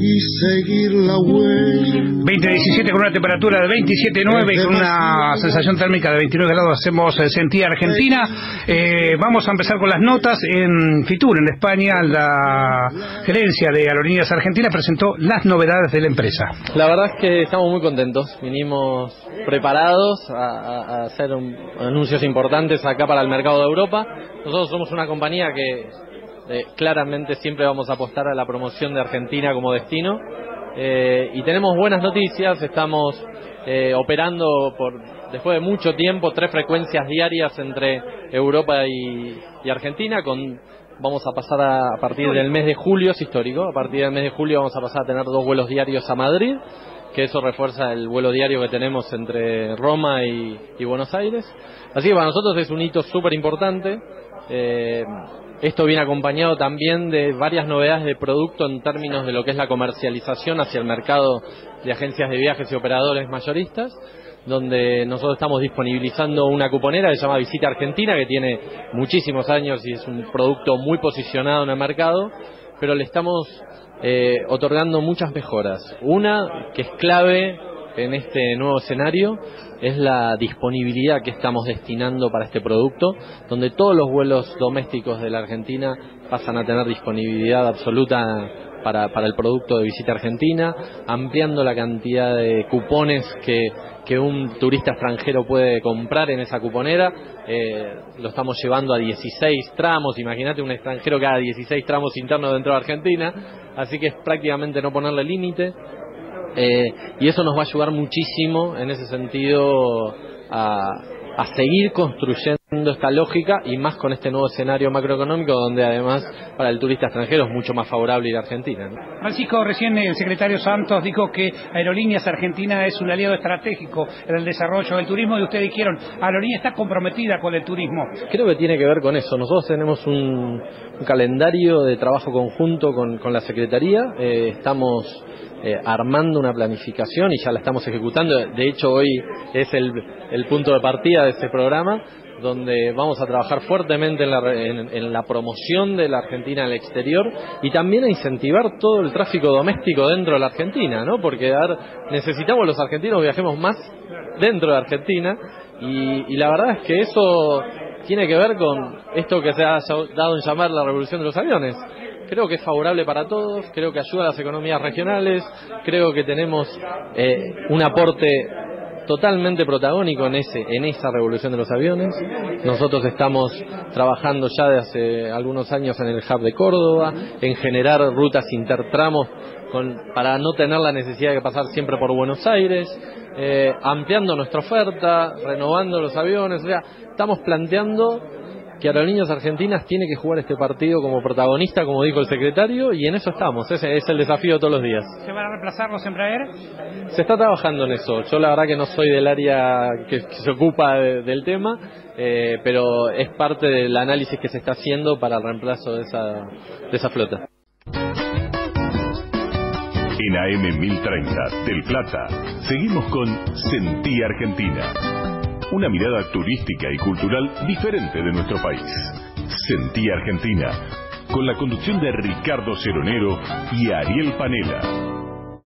y seguir la huella. 2017 con una temperatura de 27.9 y con una sensación térmica de 29 grados hacemos eh, sentir Argentina. Eh, vamos a empezar con las notas. En Fitur, en España, la gerencia de Aerolíneas Argentinas presentó las novedades de la empresa. La verdad es que estamos muy contentos. Vinimos preparados a, a- a hacer un- anuncios importantes acá para el mercado de Europa. Nosotros somos una compañía que eh, claramente siempre vamos a apostar a la promoción de Argentina como destino. Eh, y tenemos buenas noticias. Estamos eh, operando por después de mucho tiempo tres frecuencias diarias entre Europa y, Argentina con Vamos a pasar a, a partir del mes de julio, es histórico, a partir del mes de julio vamos a pasar a tener dos vuelos diarios a Madrid, que eso refuerza el vuelo diario que tenemos entre Roma y, y Buenos Aires. Así que para nosotros es un hito súper importante. Eh, esto viene acompañado también de varias novedades de producto en términos de lo que es la comercialización hacia el mercado de agencias de viajes y operadores mayoristas donde nosotros estamos disponibilizando una cuponera que se llama Visita Argentina, que tiene muchísimos años y es un producto muy posicionado en el mercado, pero le estamos eh, otorgando muchas mejoras. Una que es clave en este nuevo escenario es la disponibilidad que estamos destinando para este producto, donde todos los vuelos domésticos de la Argentina pasan a tener disponibilidad absoluta para, para el producto de visita argentina, ampliando la cantidad de cupones que, que un turista extranjero puede comprar en esa cuponera. Eh, lo estamos llevando a 16 tramos, imagínate un extranjero haga 16 tramos internos dentro de Argentina, así que es prácticamente no ponerle límite. Eh, y eso nos va a ayudar muchísimo en ese sentido a, a seguir construyendo esta lógica y más con este nuevo escenario macroeconómico donde además para el turista extranjero es mucho más favorable ir a Argentina. ¿no? Francisco, recién el secretario Santos dijo que Aerolíneas Argentina es un aliado estratégico en el desarrollo del turismo y ustedes dijeron, Aerolíneas está comprometida con el turismo. Creo que tiene que ver con eso. Nosotros tenemos un, un calendario de trabajo conjunto con, con la Secretaría. Eh, estamos eh, armando una planificación y ya la estamos ejecutando. De hecho, hoy es el, el punto de partida de este programa donde vamos a trabajar fuertemente en la, en, en la, promoción de la Argentina al exterior y también a incentivar todo el tráfico doméstico dentro de la Argentina, ¿no? Porque dar, necesitamos los argentinos viajemos más dentro de Argentina y, y la verdad es que eso tiene que ver con esto que se ha dado en llamar la revolución de los aviones. Creo que es favorable para todos, creo que ayuda a las economías regionales, creo que tenemos eh, un aporte totalmente protagónico en ese en esa revolución de los aviones. Nosotros estamos trabajando ya desde hace algunos años en el hub de Córdoba, en generar rutas intertramos con, para no tener la necesidad de pasar siempre por Buenos Aires, eh, ampliando nuestra oferta, renovando los aviones, o sea, estamos planteando que Aerolíneas Argentinas tiene que jugar este partido como protagonista, como dijo el secretario, y en eso estamos. Ese es el desafío de todos los días. ¿Se van a reemplazar los Embraer? Se está trabajando en eso. Yo la verdad que no soy del área que, que se ocupa de, del tema, eh, pero es parte del análisis que se está haciendo para el reemplazo de esa, de esa flota. En AM 1030 del Plata, seguimos con Sentí Argentina. Una mirada turística y cultural diferente de nuestro país. Sentí Argentina, con la conducción de Ricardo Ceronero y Ariel Panela.